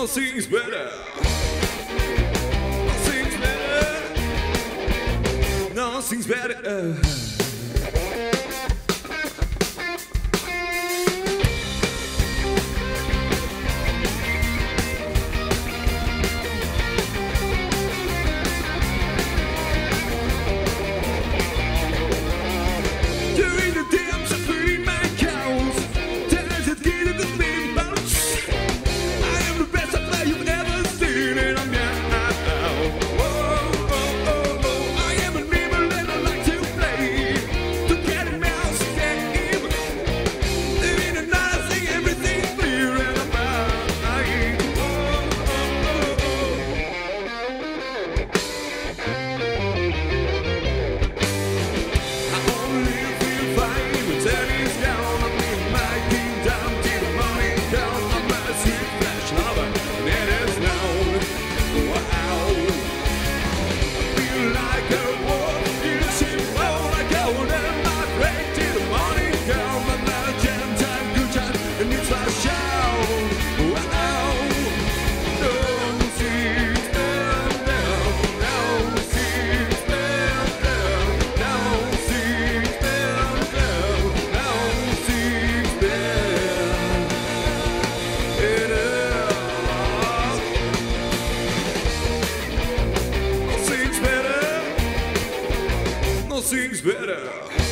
Nothing's better. Nothing's better. Nothing's better. better.